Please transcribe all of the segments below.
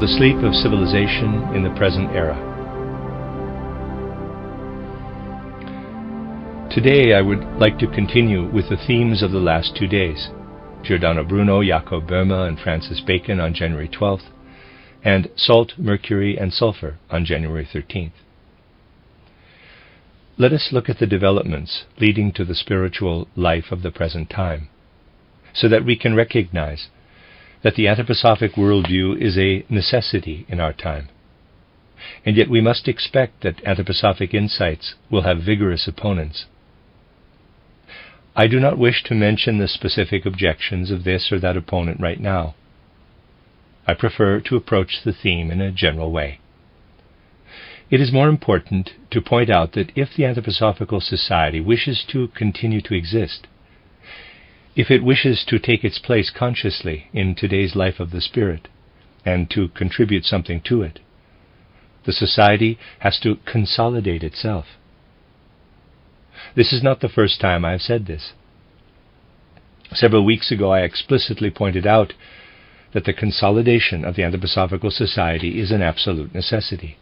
The Sleep of Civilization in the Present Era. Today I would like to continue with the themes of the last two days Giordano Bruno, Jacob Boehme, and Francis Bacon on January 12th, and Salt, Mercury, and Sulfur on January 13th. Let us look at the developments leading to the spiritual life of the present time, so that we can recognize that the anthroposophic worldview is a necessity in our time. And yet we must expect that anthroposophic insights will have vigorous opponents. I do not wish to mention the specific objections of this or that opponent right now. I prefer to approach the theme in a general way. It is more important to point out that if the Anthroposophical Society wishes to continue to exist, if it wishes to take its place consciously in today's life of the Spirit and to contribute something to it, the Society has to consolidate itself. This is not the first time I have said this. Several weeks ago, I explicitly pointed out that the consolidation of the Anthroposophical Society is an absolute necessity.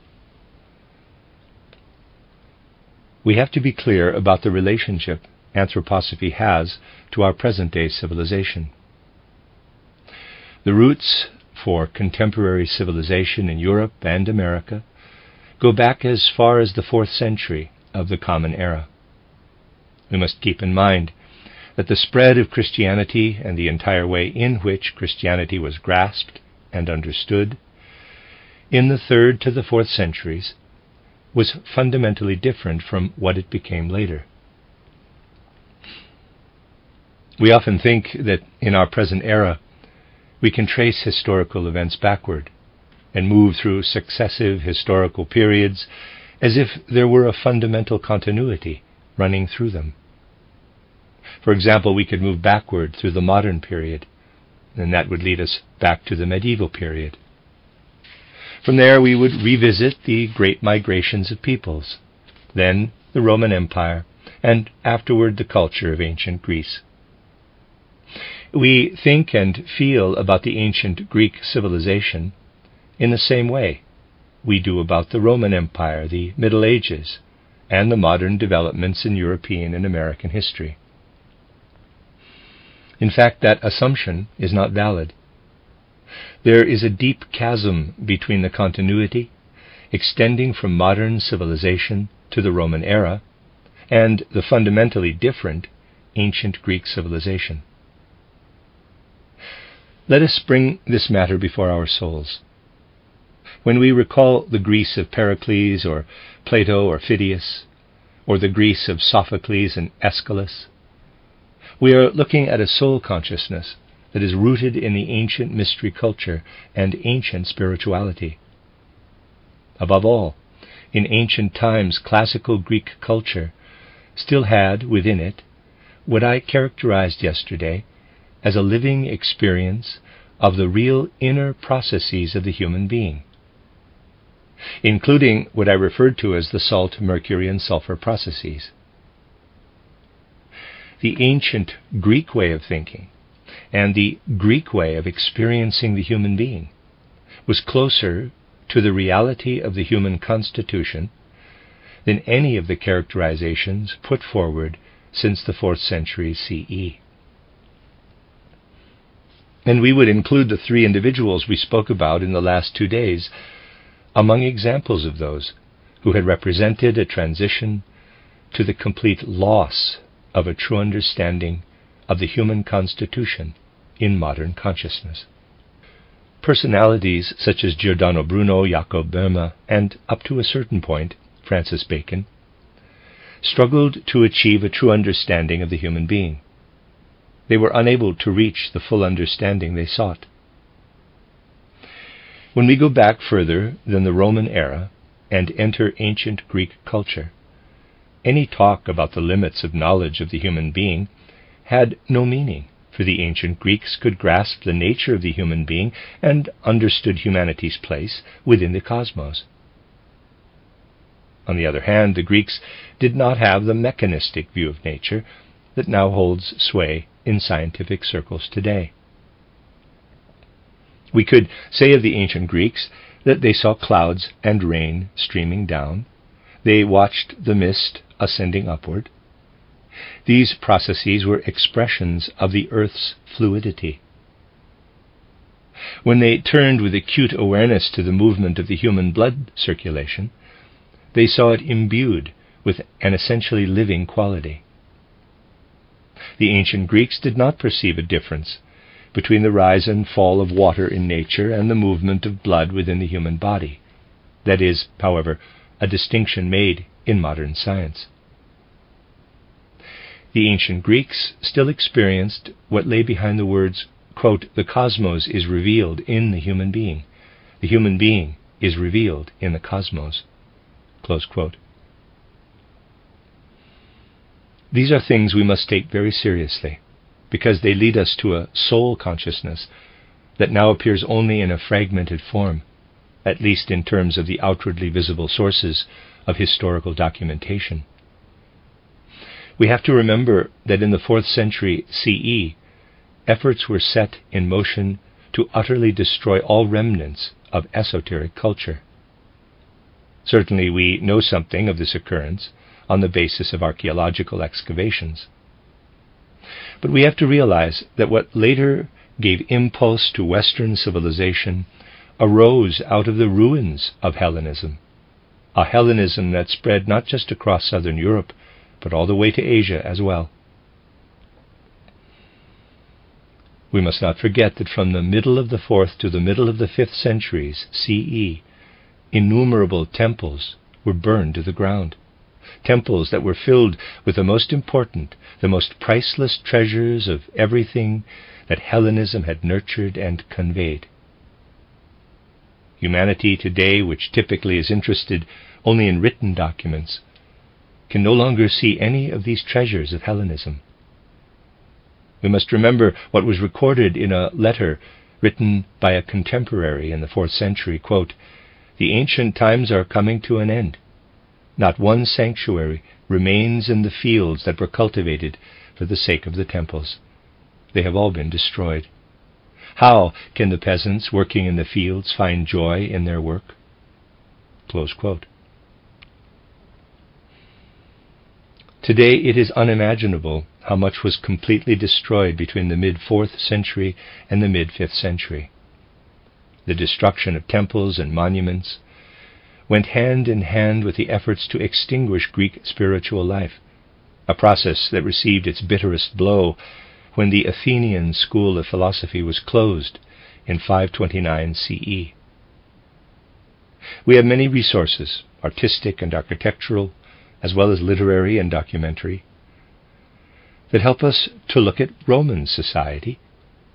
We have to be clear about the relationship anthroposophy has to our present day civilization. The roots for contemporary civilization in Europe and America go back as far as the fourth century of the Common Era. We must keep in mind that the spread of Christianity and the entire way in which Christianity was grasped and understood in the third to the fourth centuries was fundamentally different from what it became later. We often think that in our present era we can trace historical events backward and move through successive historical periods as if there were a fundamental continuity running through them. For example, we could move backward through the modern period, and that would lead us back to the medieval period. From there, we would revisit the great migrations of peoples, then the Roman Empire, and afterward the culture of ancient Greece. We think and feel about the ancient Greek civilization in the same way we do about the Roman Empire, the Middle Ages, and the modern developments in European and American history. In fact, that assumption is not valid. There is a deep chasm between the continuity extending from modern civilization to the Roman era and the fundamentally different ancient Greek civilization. Let us bring this matter before our souls. When we recall the Greece of Pericles or Plato or Phidias, or the Greece of Sophocles and Aeschylus, we are looking at a soul consciousness that is rooted in the ancient mystery culture and ancient spirituality. Above all, in ancient times, classical Greek culture still had within it what I characterized yesterday as a living experience of the real inner processes of the human being, including what I referred to as the salt, mercury, and sulfur processes. The ancient Greek way of thinking and the Greek way of experiencing the human being was closer to the reality of the human constitution than any of the characterizations put forward since the 4th century CE. And we would include the three individuals we spoke about in the last two days among examples of those who had represented a transition to the complete loss of a true understanding of the human constitution in modern consciousness. Personalities such as Giordano Bruno, Jacob Boehme, and, up to a certain point, Francis Bacon, struggled to achieve a true understanding of the human being they were unable to reach the full understanding they sought. When we go back further than the Roman era and enter ancient Greek culture, any talk about the limits of knowledge of the human being had no meaning, for the ancient Greeks could grasp the nature of the human being and understood humanity's place within the cosmos. On the other hand, the Greeks did not have the mechanistic view of nature that now holds sway in scientific circles today. We could say of the ancient Greeks that they saw clouds and rain streaming down. They watched the mist ascending upward. These processes were expressions of the earth's fluidity. When they turned with acute awareness to the movement of the human blood circulation, they saw it imbued with an essentially living quality. The ancient Greeks did not perceive a difference between the rise and fall of water in nature and the movement of blood within the human body. That is, however, a distinction made in modern science. The ancient Greeks still experienced what lay behind the words, quote, the cosmos is revealed in the human being. The human being is revealed in the cosmos. These are things we must take very seriously because they lead us to a soul consciousness that now appears only in a fragmented form, at least in terms of the outwardly visible sources of historical documentation. We have to remember that in the 4th century CE, efforts were set in motion to utterly destroy all remnants of esoteric culture. Certainly, we know something of this occurrence on the basis of archaeological excavations. But we have to realize that what later gave impulse to Western civilization arose out of the ruins of Hellenism, a Hellenism that spread not just across southern Europe, but all the way to Asia as well. We must not forget that from the middle of the fourth to the middle of the fifth centuries CE, innumerable temples were burned to the ground temples that were filled with the most important, the most priceless treasures of everything that Hellenism had nurtured and conveyed. Humanity today, which typically is interested only in written documents, can no longer see any of these treasures of Hellenism. We must remember what was recorded in a letter written by a contemporary in the fourth century quote, The ancient times are coming to an end. Not one sanctuary remains in the fields that were cultivated for the sake of the temples. They have all been destroyed. How can the peasants working in the fields find joy in their work? Today it is unimaginable how much was completely destroyed between the mid 4th century and the mid 5th century. The destruction of temples and monuments, went hand in hand with the efforts to extinguish Greek spiritual life, a process that received its bitterest blow when the Athenian school of philosophy was closed in 529 CE. We have many resources, artistic and architectural, as well as literary and documentary, that help us to look at Roman society,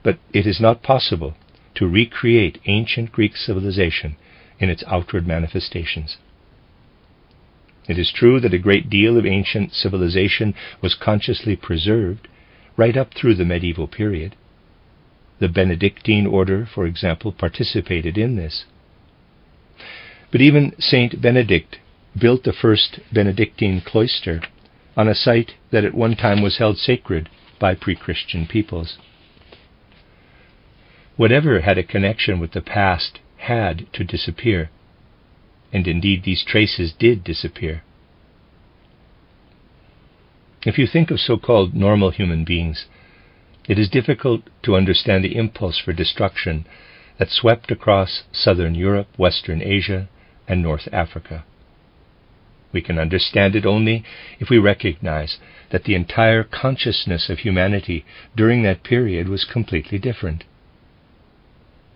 but it is not possible to recreate ancient Greek civilization in its outward manifestations. It is true that a great deal of ancient civilization was consciously preserved right up through the medieval period. The Benedictine order, for example, participated in this. But even Saint Benedict built the first Benedictine cloister on a site that at one time was held sacred by pre Christian peoples. Whatever had a connection with the past had to disappear. And indeed, these traces did disappear. If you think of so called normal human beings, it is difficult to understand the impulse for destruction that swept across southern Europe, western Asia, and North Africa. We can understand it only if we recognize that the entire consciousness of humanity during that period was completely different.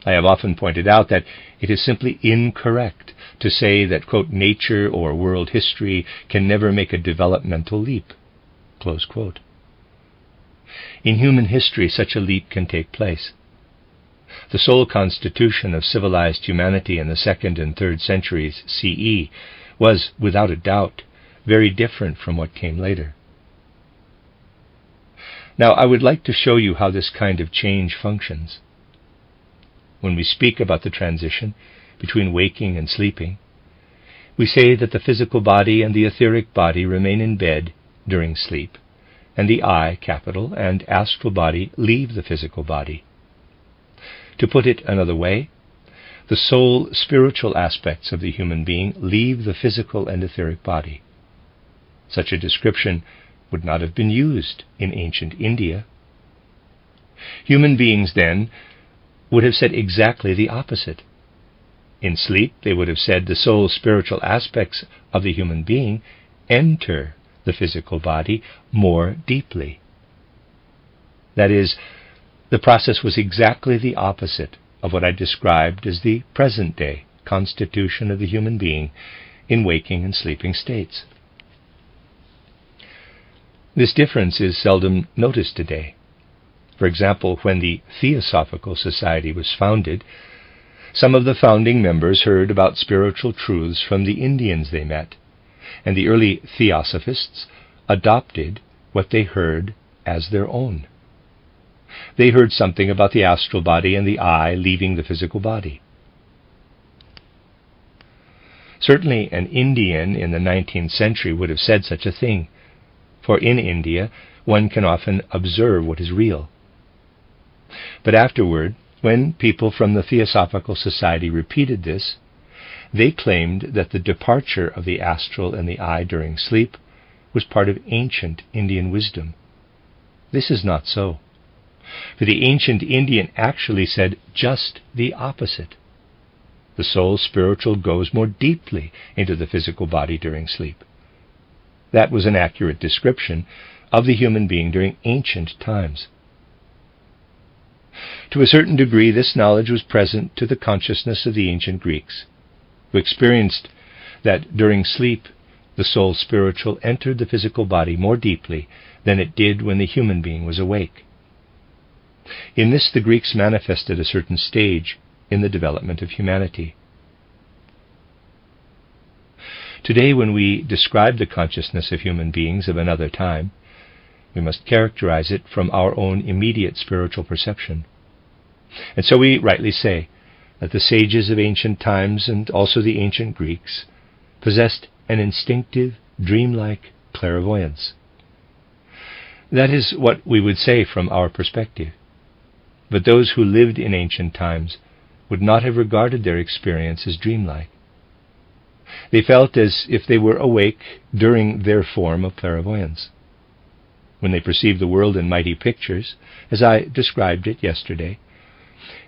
I have often pointed out that it is simply incorrect to say that, quote, nature or world history can never make a developmental leap. In human history, such a leap can take place. The soul constitution of civilized humanity in the second and third centuries CE was, without a doubt, very different from what came later. Now, I would like to show you how this kind of change functions when we speak about the transition between waking and sleeping, we say that the physical body and the etheric body remain in bed during sleep, and the I, capital, and astral body leave the physical body. To put it another way, the soul spiritual aspects of the human being leave the physical and etheric body. Such a description would not have been used in ancient India. Human beings, then, would have said exactly the opposite. In sleep, they would have said the soul spiritual aspects of the human being enter the physical body more deeply. That is, the process was exactly the opposite of what I described as the present day constitution of the human being in waking and sleeping states. This difference is seldom noticed today. For example, when the Theosophical Society was founded, some of the founding members heard about spiritual truths from the Indians they met, and the early Theosophists adopted what they heard as their own. They heard something about the astral body and the I leaving the physical body. Certainly, an Indian in the 19th century would have said such a thing, for in India one can often observe what is real. But afterward, when people from the Theosophical Society repeated this, they claimed that the departure of the astral and the I during sleep was part of ancient Indian wisdom. This is not so. For the ancient Indian actually said just the opposite. The soul spiritual goes more deeply into the physical body during sleep. That was an accurate description of the human being during ancient times. To a certain degree, this knowledge was present to the consciousness of the ancient Greeks, who experienced that during sleep the soul spiritual entered the physical body more deeply than it did when the human being was awake. In this, the Greeks manifested a certain stage in the development of humanity. Today, when we describe the consciousness of human beings of another time, we must characterize it from our own immediate spiritual perception. And so we rightly say that the sages of ancient times and also the ancient Greeks possessed an instinctive, dreamlike clairvoyance. That is what we would say from our perspective. But those who lived in ancient times would not have regarded their experience as dreamlike. They felt as if they were awake during their form of clairvoyance when they perceived the world in mighty pictures, as I described it yesterday,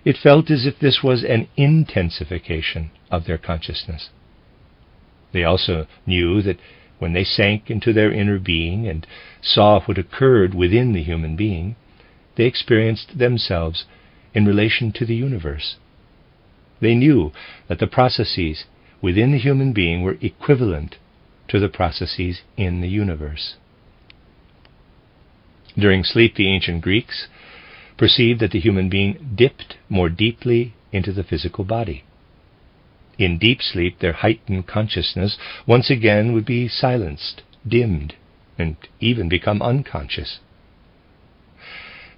it felt as if this was an intensification of their consciousness. They also knew that when they sank into their inner being and saw what occurred within the human being, they experienced themselves in relation to the universe. They knew that the processes within the human being were equivalent to the processes in the universe. During sleep, the ancient Greeks perceived that the human being dipped more deeply into the physical body. In deep sleep, their heightened consciousness once again would be silenced, dimmed, and even become unconscious.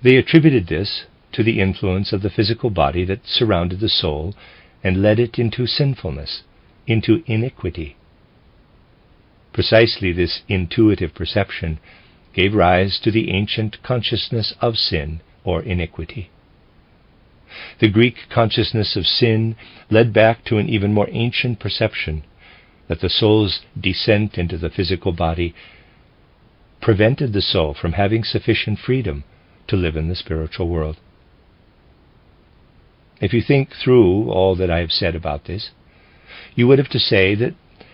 They attributed this to the influence of the physical body that surrounded the soul and led it into sinfulness, into iniquity. Precisely this intuitive perception gave rise to the ancient consciousness of sin or iniquity. The Greek consciousness of sin led back to an even more ancient perception that the soul's descent into the physical body prevented the soul from having sufficient freedom to live in the spiritual world. If you think through all that I have said about this, you would have to say that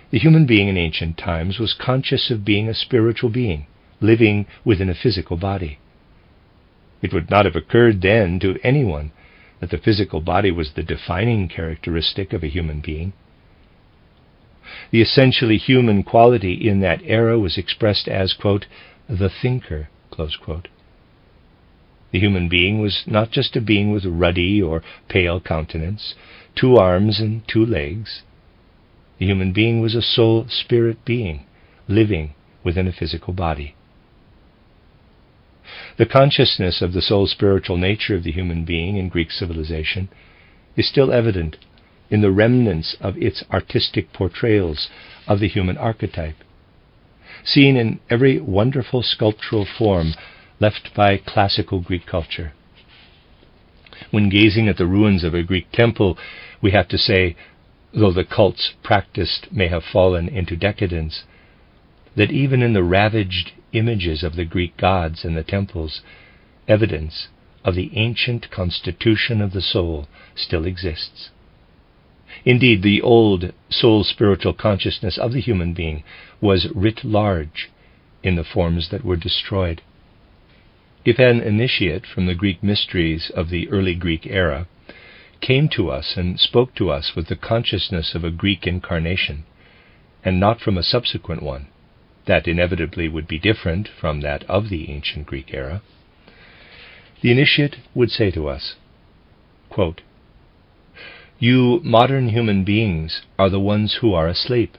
the human being in ancient times was conscious of being a spiritual being living within a physical body. It would not have occurred then to anyone that the physical body was the defining characteristic of a human being. The essentially human quality in that era was expressed as, quote, the thinker, close. The human being was not just a being with a ruddy or pale countenance, two arms and two legs. The human being was a soul spirit being, living within a physical body. The consciousness of the soul spiritual nature of the human being in Greek civilization is still evident in the remnants of its artistic portrayals of the human archetype, seen in every wonderful sculptural form left by classical Greek culture. When gazing at the ruins of a Greek temple, we have to say, though the cults practiced may have fallen into decadence, that even in the ravaged images of the Greek gods in the temples, evidence of the ancient constitution of the soul still exists. Indeed, the old soul spiritual consciousness of the human being was writ large in the forms that were destroyed. If an initiate from the Greek mysteries of the early Greek era came to us and spoke to us with the consciousness of a Greek incarnation, and not from a subsequent one, that inevitably would be different from that of the ancient Greek era, the initiate would say to us, quote, You modern human beings are the ones who are asleep.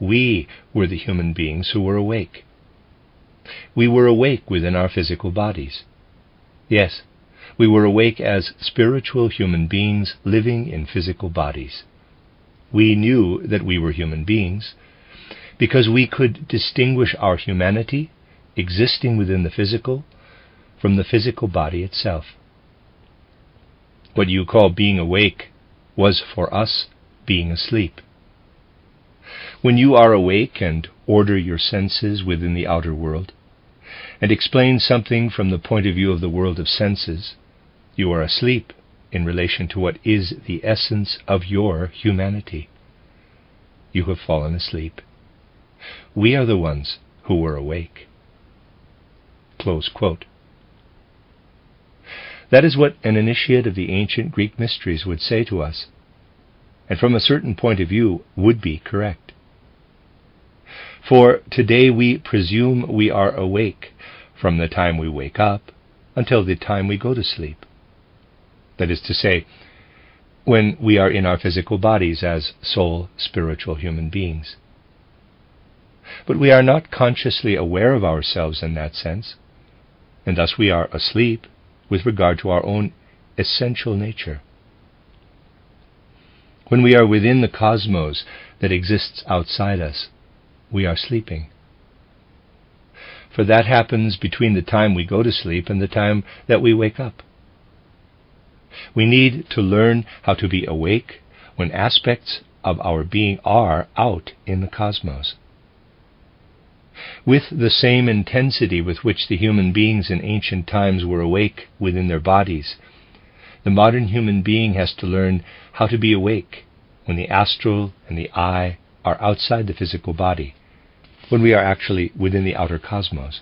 We were the human beings who were awake. We were awake within our physical bodies. Yes, we were awake as spiritual human beings living in physical bodies. We knew that we were human beings because we could distinguish our humanity existing within the physical from the physical body itself. What you call being awake was for us being asleep. When you are awake and order your senses within the outer world, and explain something from the point of view of the world of senses, you are asleep in relation to what is the essence of your humanity. You have fallen asleep. We are the ones who were awake. That is what an initiate of the ancient Greek mysteries would say to us, and from a certain point of view would be correct. For today we presume we are awake from the time we wake up until the time we go to sleep. That is to say, when we are in our physical bodies as soul, spiritual human beings. But we are not consciously aware of ourselves in that sense, and thus we are asleep with regard to our own essential nature. When we are within the cosmos that exists outside us, we are sleeping. For that happens between the time we go to sleep and the time that we wake up. We need to learn how to be awake when aspects of our being are out in the cosmos. With the same intensity with which the human beings in ancient times were awake within their bodies, the modern human being has to learn how to be awake when the astral and the I are outside the physical body, when we are actually within the outer cosmos.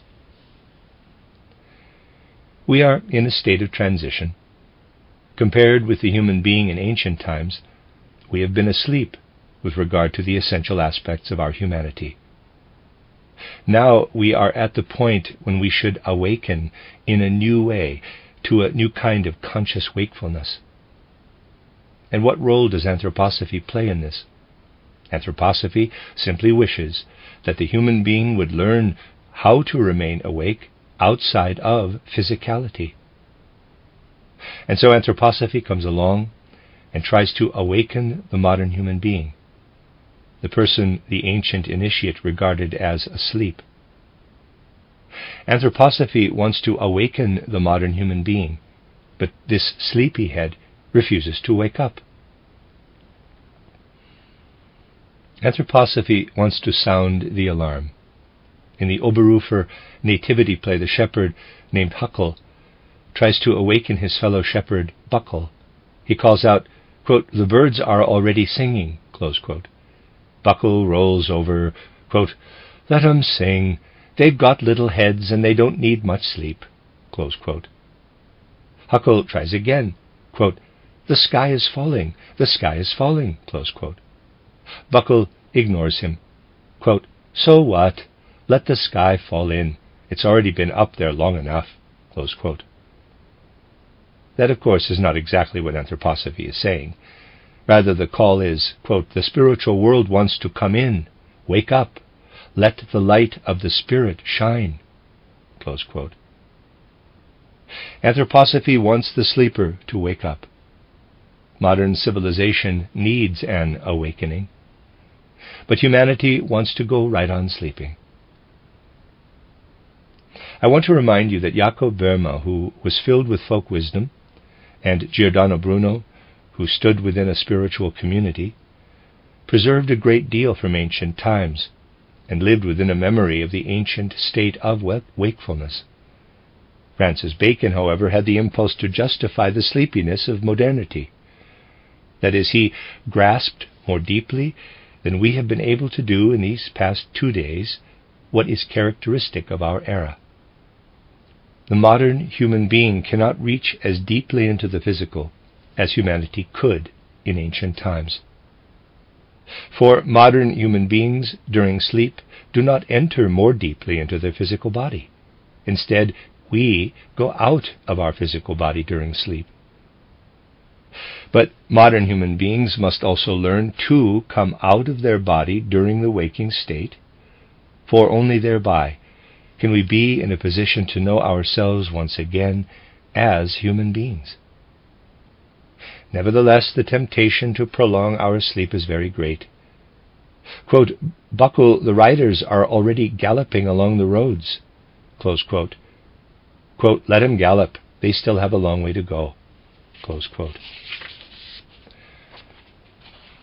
We are in a state of transition Compared with the human being in ancient times, we have been asleep with regard to the essential aspects of our humanity. Now we are at the point when we should awaken in a new way to a new kind of conscious wakefulness. And what role does anthroposophy play in this? Anthroposophy simply wishes that the human being would learn how to remain awake outside of physicality. And so anthroposophy comes along and tries to awaken the modern human being, the person the ancient initiate regarded as asleep. Anthroposophy wants to awaken the modern human being, but this sleepy head refuses to wake up. Anthroposophy wants to sound the alarm. In the Oberufer nativity play, the shepherd named Huckel tries to awaken his fellow shepherd, Buckle. He calls out, quote, The birds are already singing. Buckle rolls over, quote, Let 'em sing. They've got little heads and they don't need much sleep. Huckel tries again. Quote, the sky is falling. The sky is falling. Buckle ignores him. Quote, so what? Let the sky fall in. It's already been up there long enough. That, of course, is not exactly what anthroposophy is saying. Rather, the call is, quote, the spiritual world wants to come in. Wake up. Let the light of the Spirit shine. Anthroposophy wants the sleeper to wake up. Modern civilization needs an awakening. But humanity wants to go right on sleeping. I want to remind you that Jacob Boehme, who was filled with folk wisdom, and Giordano Bruno, who stood within a spiritual community, preserved a great deal from ancient times, and lived within a memory of the ancient state of wakefulness. Francis Bacon, however, had the impulse to justify the sleepiness of modernity. That is, he grasped more deeply than we have been able to do in these past two days what is characteristic of our era. The modern human being cannot reach as deeply into the physical as humanity could in ancient times. For modern human beings during sleep do not enter more deeply into their physical body. Instead, we go out of our physical body during sleep. But modern human beings must also learn to come out of their body during the waking state, for only thereby can we be in a position to know ourselves once again as human beings. Nevertheless, the temptation to prolong our sleep is very great. Quote, Buckle, the riders are already galloping along the roads. Quote, quote, Let them gallop. They still have a long way to go.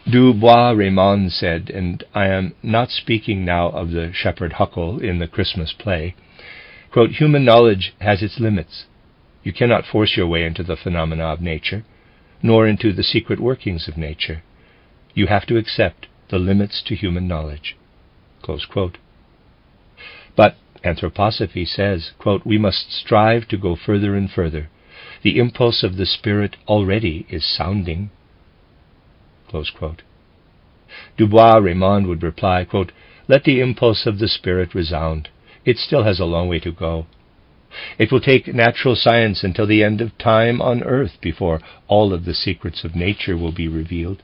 Du Bois-Reymond said, and I am not speaking now of the shepherd Huckel in the Christmas play, Human knowledge has its limits. You cannot force your way into the phenomena of nature nor into the secret workings of nature. You have to accept the limits to human knowledge. But anthroposophy says, quote, we must strive to go further and further. The impulse of the spirit already is sounding. Du Bois-Reymond would reply, quote, Let the impulse of the spirit resound. It still has a long way to go. It will take natural science until the end of time on earth before all of the secrets of nature will be revealed.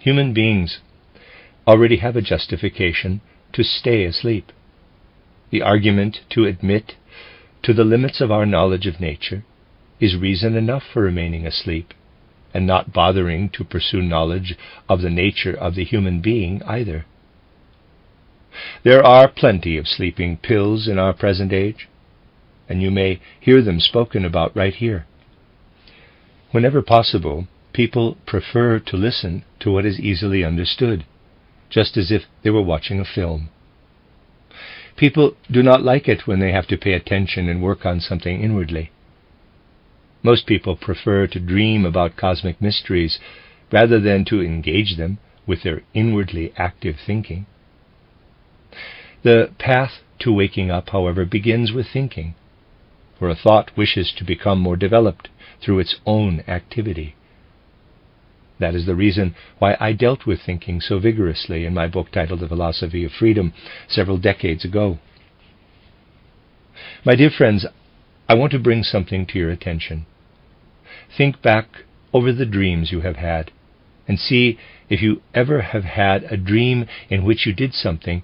Human beings already have a justification to stay asleep. The argument to admit to the limits of our knowledge of nature is reason enough for remaining asleep and not bothering to pursue knowledge of the nature of the human being either. There are plenty of sleeping pills in our present age, and you may hear them spoken about right here. Whenever possible, people prefer to listen to what is easily understood, just as if they were watching a film. People do not like it when they have to pay attention and work on something inwardly. Most people prefer to dream about cosmic mysteries rather than to engage them with their inwardly active thinking. The path to waking up, however, begins with thinking, for a thought wishes to become more developed through its own activity. That is the reason why I dealt with thinking so vigorously in my book titled The Philosophy of Freedom several decades ago. My dear friends, I want to bring something to your attention. Think back over the dreams you have had and see if you ever have had a dream in which you did something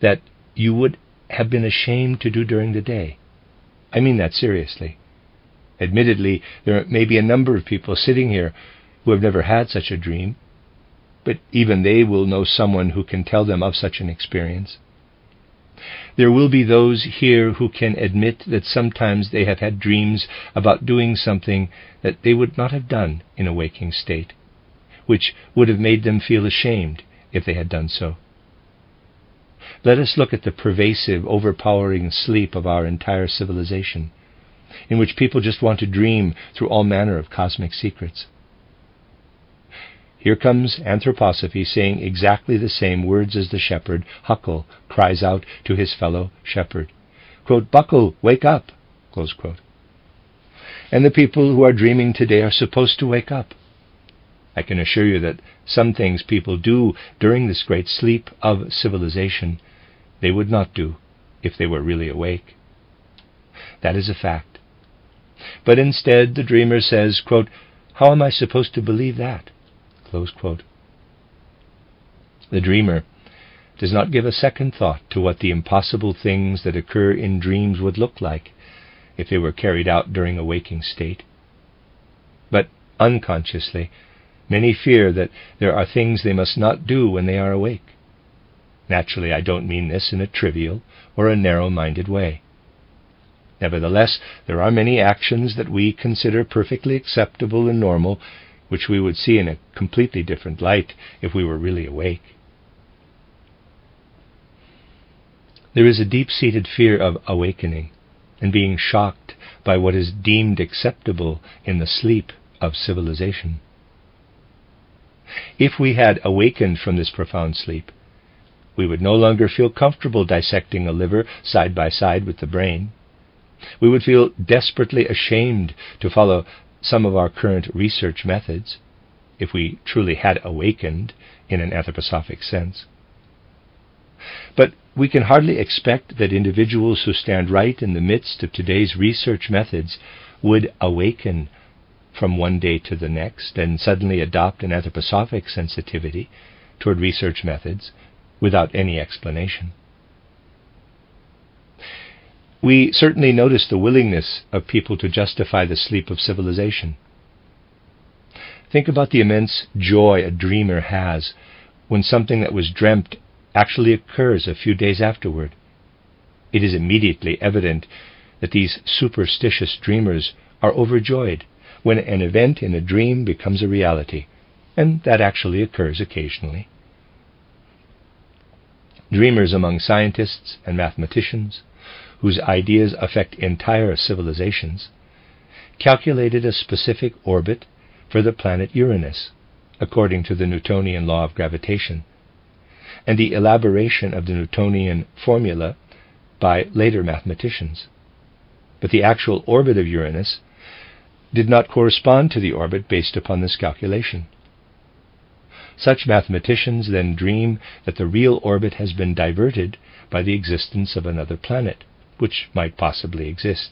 that you would have been ashamed to do during the day. I mean that seriously. Admittedly, there may be a number of people sitting here who have never had such a dream, but even they will know someone who can tell them of such an experience. There will be those here who can admit that sometimes they have had dreams about doing something that they would not have done in a waking state, which would have made them feel ashamed if they had done so. Let us look at the pervasive, overpowering sleep of our entire civilization, in which people just want to dream through all manner of cosmic secrets. Here comes anthroposophy saying exactly the same words as the shepherd, Huckle, cries out to his fellow shepherd. Quote, Buckle, wake up! And the people who are dreaming today are supposed to wake up. I can assure you that some things people do during this great sleep of civilization they would not do if they were really awake. That is a fact. But instead, the dreamer says, quote, How am I supposed to believe that? The dreamer does not give a second thought to what the impossible things that occur in dreams would look like if they were carried out during a waking state. But unconsciously, many fear that there are things they must not do when they are awake. Naturally, I don't mean this in a trivial or a narrow minded way. Nevertheless, there are many actions that we consider perfectly acceptable and normal, which we would see in a completely different light if we were really awake. There is a deep seated fear of awakening and being shocked by what is deemed acceptable in the sleep of civilization. If we had awakened from this profound sleep, we would no longer feel comfortable dissecting a liver side by side with the brain. We would feel desperately ashamed to follow some of our current research methods, if we truly had awakened in an anthroposophic sense. But we can hardly expect that individuals who stand right in the midst of today's research methods would awaken from one day to the next and suddenly adopt an anthroposophic sensitivity toward research methods without any explanation. We certainly notice the willingness of people to justify the sleep of civilization. Think about the immense joy a dreamer has when something that was dreamt actually occurs a few days afterward. It is immediately evident that these superstitious dreamers are overjoyed when an event in a dream becomes a reality, and that actually occurs occasionally. Dreamers among scientists and mathematicians, whose ideas affect entire civilizations, calculated a specific orbit for the planet Uranus, according to the Newtonian law of gravitation, and the elaboration of the Newtonian formula by later mathematicians. But the actual orbit of Uranus did not correspond to the orbit based upon this calculation. Such mathematicians then dream that the real orbit has been diverted by the existence of another planet, which might possibly exist.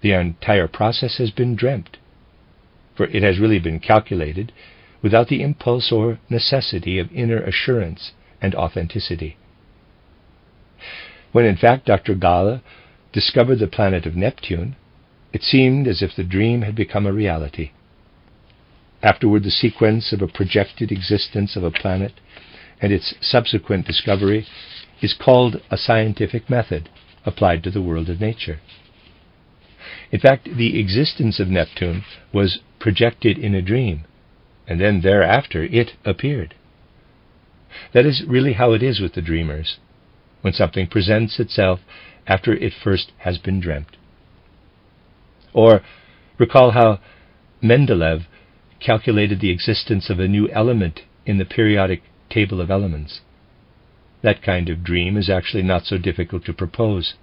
The entire process has been dreamt, for it has really been calculated without the impulse or necessity of inner assurance and authenticity. When in fact Dr. Galle discovered the planet of Neptune, it seemed as if the dream had become a reality. Afterward, the sequence of a projected existence of a planet and its subsequent discovery is called a scientific method applied to the world of nature. In fact, the existence of Neptune was projected in a dream, and then thereafter it appeared. That is really how it is with the dreamers, when something presents itself after it first has been dreamt. Or recall how Mendeleev calculated the existence of a new element in the periodic table of elements. That kind of dream is actually not so difficult to propose.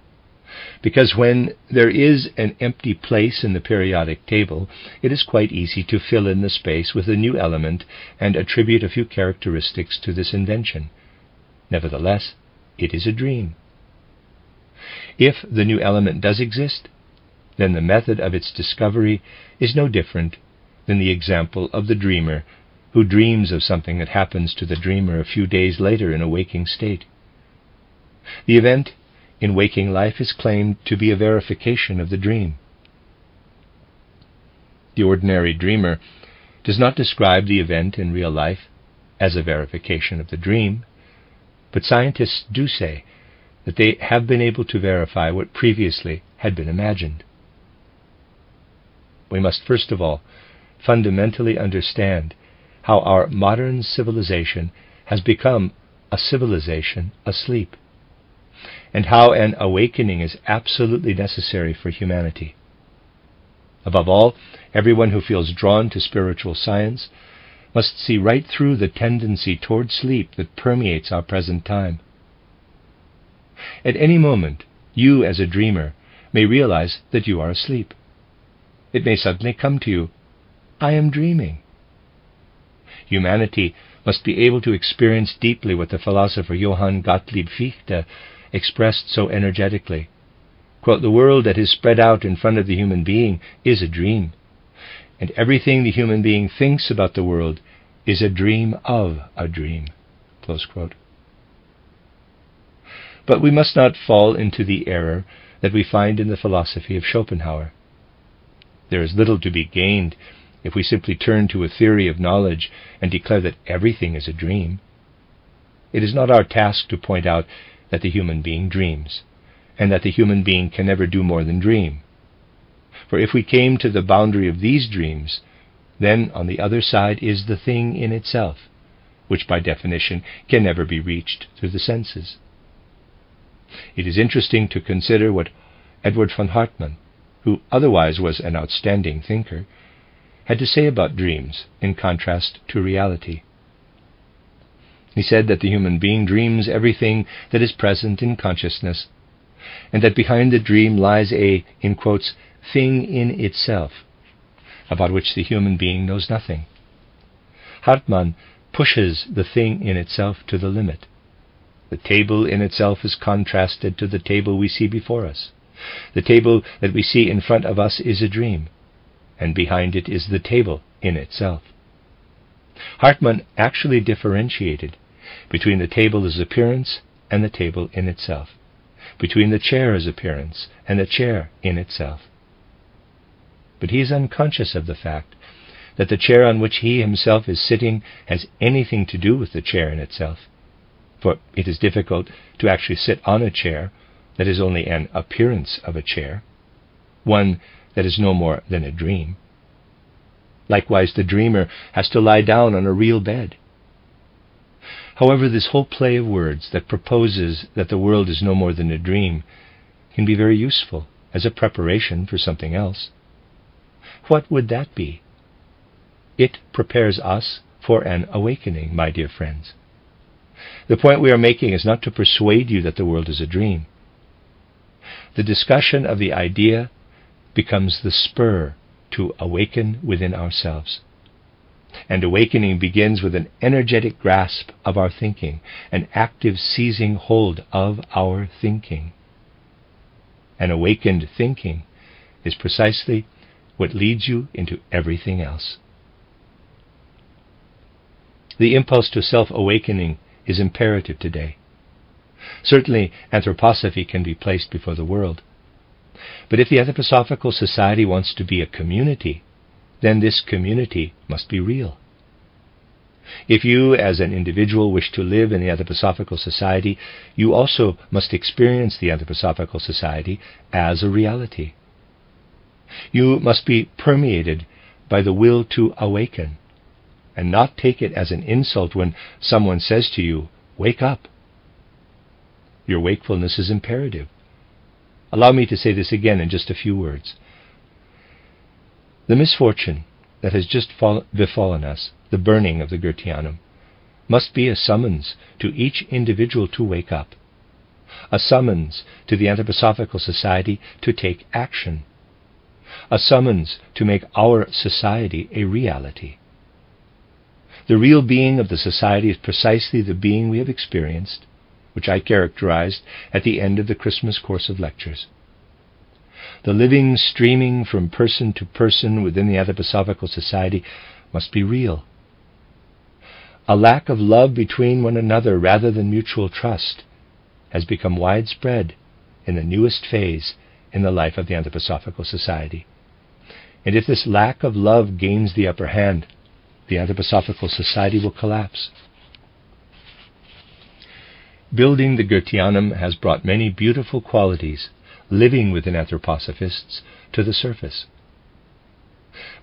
Because when there is an empty place in the periodic table, it is quite easy to fill in the space with a new element and attribute a few characteristics to this invention. Nevertheless, it is a dream. If the new element does exist, then the method of its discovery is no different than the example of the dreamer who dreams of something that happens to the dreamer a few days later in a waking state. The event in waking life is claimed to be a verification of the dream. The ordinary dreamer does not describe the event in real life as a verification of the dream, but scientists do say that they have been able to verify what previously had been imagined we must first of all fundamentally understand how our modern civilization has become a civilization asleep, and how an awakening is absolutely necessary for humanity. Above all, everyone who feels drawn to spiritual science must see right through the tendency toward sleep that permeates our present time. At any moment, you as a dreamer may realize that you are asleep it may suddenly come to you I am dreaming. Humanity must be able to experience deeply what the philosopher Johann Gottlieb Fichte expressed so energetically. Quote, the world that is spread out in front of the human being is a dream, and everything the human being thinks about the world is a dream of a dream. But we must not fall into the error that we find in the philosophy of Schopenhauer. There is little to be gained if we simply turn to a theory of knowledge and declare that everything is a dream. It is not our task to point out that the human being dreams, and that the human being can never do more than dream. For if we came to the boundary of these dreams, then on the other side is the thing in itself, which by definition can never be reached through the senses. It is interesting to consider what Edward von Hartmann, who otherwise was an outstanding thinker, had to say about dreams in contrast to reality. He said that the human being dreams everything that is present in consciousness, and that behind the dream lies a, in quotes, thing in itself, about which the human being knows nothing. Hartmann pushes the thing in itself to the limit. The table in itself is contrasted to the table we see before us. The table that we see in front of us is a dream, and behind it is the table in itself. Hartmann actually differentiated between the table's appearance and the table in itself, between the chair's appearance and the chair in itself. But he is unconscious of the fact that the chair on which he himself is sitting has anything to do with the chair in itself. For it is difficult to actually sit on a chair that is only an appearance of a chair, one that is no more than a dream. Likewise, the dreamer has to lie down on a real bed. However, this whole play of words that proposes that the world is no more than a dream can be very useful as a preparation for something else. What would that be? It prepares us for an awakening, my dear friends. The point we are making is not to persuade you that the world is a dream. The discussion of the idea becomes the spur to awaken within ourselves. And awakening begins with an energetic grasp of our thinking, an active seizing hold of our thinking. An awakened thinking is precisely what leads you into everything else. The impulse to self awakening is imperative today. Certainly, anthroposophy can be placed before the world. But if the Anthroposophical Society wants to be a community, then this community must be real. If you, as an individual, wish to live in the Anthroposophical Society, you also must experience the Anthroposophical Society as a reality. You must be permeated by the will to awaken, and not take it as an insult when someone says to you, Wake up. Your wakefulness is imperative. Allow me to say this again in just a few words. The misfortune that has just befallen us, the burning of the Goetheanum, must be a summons to each individual to wake up, a summons to the Anthroposophical Society to take action, a summons to make our society a reality. The real being of the society is precisely the being we have experienced, which I characterized at the end of the Christmas course of lectures. The living streaming from person to person within the Anthroposophical Society must be real. A lack of love between one another rather than mutual trust has become widespread in the newest phase in the life of the Anthroposophical Society. And if this lack of love gains the upper hand, the Anthroposophical Society will collapse. Building the Goetheanum has brought many beautiful qualities living within anthroposophists to the surface.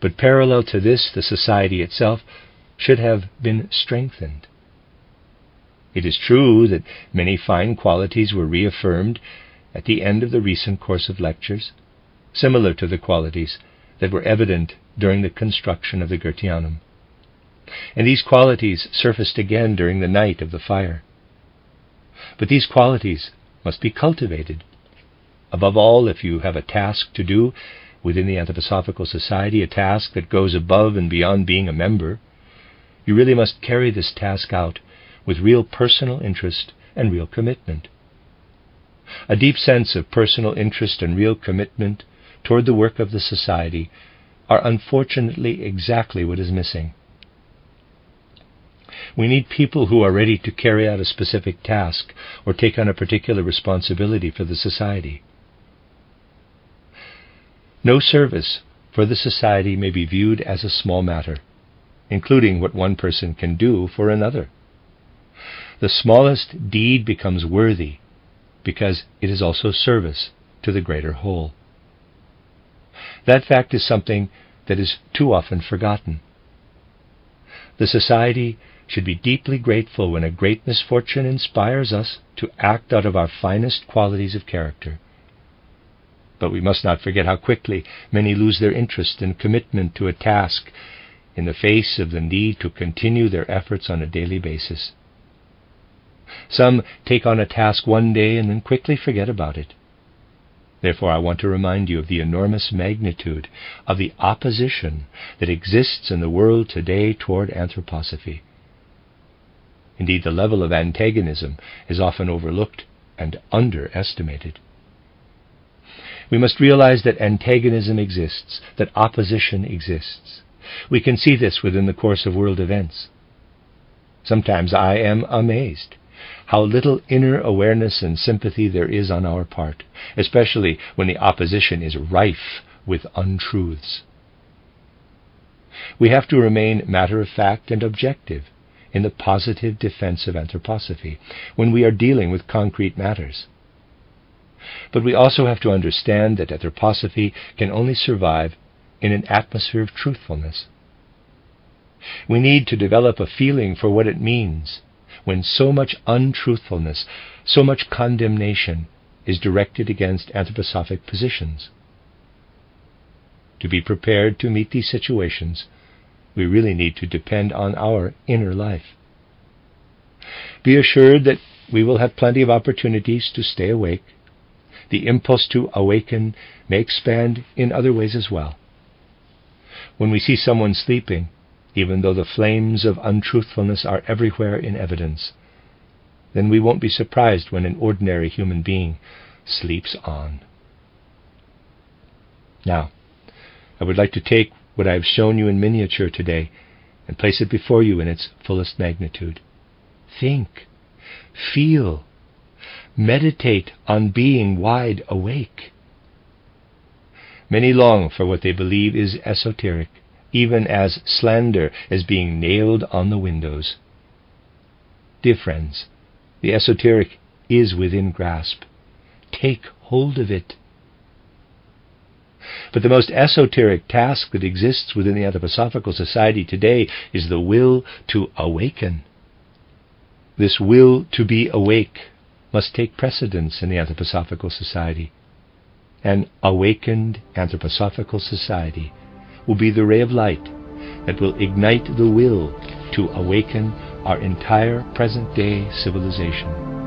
But parallel to this, the society itself should have been strengthened. It is true that many fine qualities were reaffirmed at the end of the recent course of lectures, similar to the qualities that were evident during the construction of the Goetheanum. And these qualities surfaced again during the night of the fire. But these qualities must be cultivated. Above all, if you have a task to do within the Anthroposophical Society, a task that goes above and beyond being a member, you really must carry this task out with real personal interest and real commitment. A deep sense of personal interest and real commitment toward the work of the Society are unfortunately exactly what is missing. We need people who are ready to carry out a specific task or take on a particular responsibility for the society. No service for the society may be viewed as a small matter, including what one person can do for another. The smallest deed becomes worthy because it is also service to the greater whole. That fact is something that is too often forgotten. The society should be deeply grateful when a great misfortune inspires us to act out of our finest qualities of character. But we must not forget how quickly many lose their interest and commitment to a task in the face of the need to continue their efforts on a daily basis. Some take on a task one day and then quickly forget about it. Therefore, I want to remind you of the enormous magnitude of the opposition that exists in the world today toward anthroposophy. Indeed, the level of antagonism is often overlooked and underestimated. We must realize that antagonism exists, that opposition exists. We can see this within the course of world events. Sometimes I am amazed how little inner awareness and sympathy there is on our part, especially when the opposition is rife with untruths. We have to remain matter of fact and objective in the positive defense of anthroposophy when we are dealing with concrete matters. But we also have to understand that anthroposophy can only survive in an atmosphere of truthfulness. We need to develop a feeling for what it means when so much untruthfulness, so much condemnation is directed against anthroposophic positions. To be prepared to meet these situations, we really need to depend on our inner life. Be assured that we will have plenty of opportunities to stay awake. The impulse to awaken may expand in other ways as well. When we see someone sleeping, even though the flames of untruthfulness are everywhere in evidence, then we won't be surprised when an ordinary human being sleeps on. Now, I would like to take what I have shown you in miniature today and place it before you in its fullest magnitude. Think, feel, meditate on being wide awake. Many long for what they believe is esoteric, even as slander is being nailed on the windows. Dear friends, the esoteric is within grasp. Take hold of it. But the most esoteric task that exists within the Anthroposophical Society today is the will to awaken. This will to be awake must take precedence in the Anthroposophical Society. An awakened Anthroposophical Society will be the ray of light that will ignite the will to awaken our entire present day civilization.